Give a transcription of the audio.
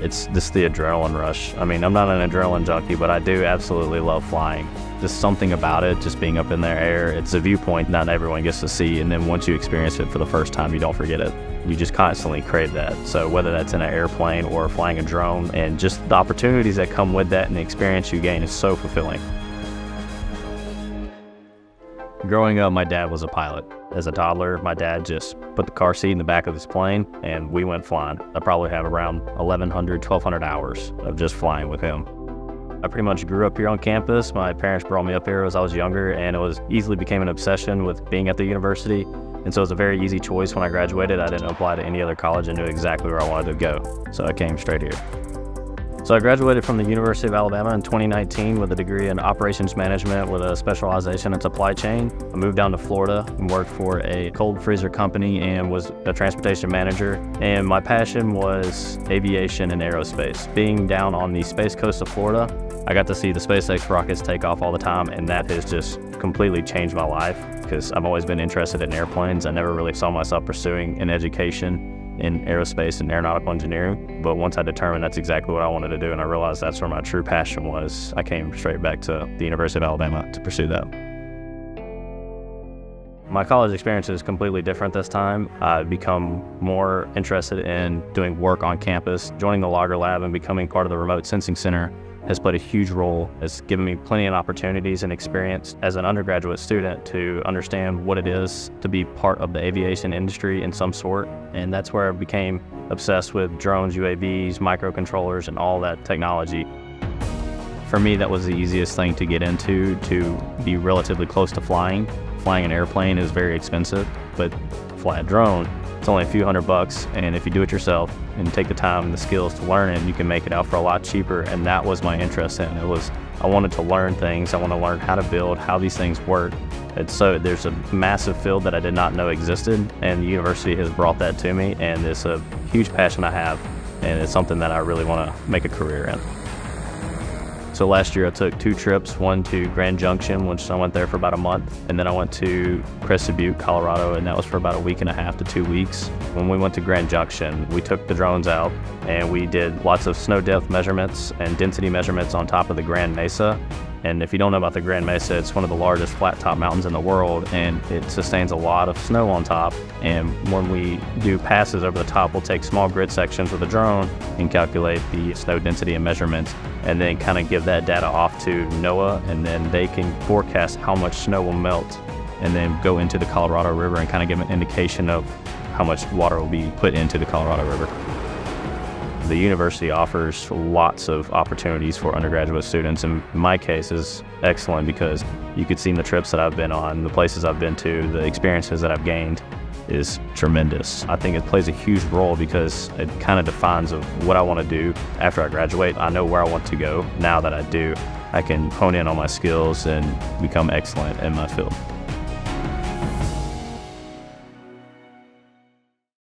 It's just the adrenaline rush. I mean, I'm not an adrenaline junkie, but I do absolutely love flying. Just something about it, just being up in the air. It's a viewpoint not everyone gets to see, and then once you experience it for the first time, you don't forget it. You just constantly crave that. So whether that's in an airplane or flying a drone, and just the opportunities that come with that and the experience you gain is so fulfilling. Growing up, my dad was a pilot. As a toddler, my dad just put the car seat in the back of his plane and we went flying. I probably have around 1,100, 1,200 hours of just flying with him. I pretty much grew up here on campus. My parents brought me up here as I was younger and it was easily became an obsession with being at the university. And so it was a very easy choice when I graduated. I didn't apply to any other college and knew exactly where I wanted to go. So I came straight here. So I graduated from the University of Alabama in 2019 with a degree in operations management with a specialization in supply chain. I moved down to Florida and worked for a cold freezer company and was a transportation manager. And my passion was aviation and aerospace. Being down on the space coast of Florida, I got to see the SpaceX rockets take off all the time and that has just completely changed my life because I've always been interested in airplanes. I never really saw myself pursuing an education in aerospace and aeronautical engineering. But once I determined that's exactly what I wanted to do and I realized that's where my true passion was, I came straight back to the University of Alabama to pursue that. My college experience is completely different this time. I've become more interested in doing work on campus, joining the Logger Lab and becoming part of the Remote Sensing Center has played a huge role. It's given me plenty of opportunities and experience as an undergraduate student to understand what it is to be part of the aviation industry in some sort. And that's where I became obsessed with drones, UAVs, microcontrollers, and all that technology. For me, that was the easiest thing to get into, to be relatively close to flying. Flying an airplane is very expensive, but to fly a drone, it's only a few hundred bucks, and if you do it yourself and take the time and the skills to learn it, you can make it out for a lot cheaper. And that was my interest in it. Was I wanted to learn things. I want to learn how to build, how these things work. And so there's a massive field that I did not know existed, and the university has brought that to me. And it's a huge passion I have, and it's something that I really want to make a career in. So last year I took two trips, one to Grand Junction, which I went there for about a month, and then I went to Crested Butte, Colorado, and that was for about a week and a half to two weeks. When we went to Grand Junction, we took the drones out and we did lots of snow depth measurements and density measurements on top of the Grand Mesa. And if you don't know about the Grand Mesa, it's one of the largest flat top mountains in the world and it sustains a lot of snow on top. And when we do passes over the top, we'll take small grid sections with a drone and calculate the snow density and measurements and then kind of give that data off to NOAA and then they can forecast how much snow will melt and then go into the Colorado River and kind of give an indication of how much water will be put into the Colorado River. The university offers lots of opportunities for undergraduate students. In my case is excellent because you could see in the trips that I've been on, the places I've been to, the experiences that I've gained is tremendous. I think it plays a huge role because it kind of defines of what I want to do after I graduate. I know where I want to go. Now that I do, I can hone in on my skills and become excellent in my field.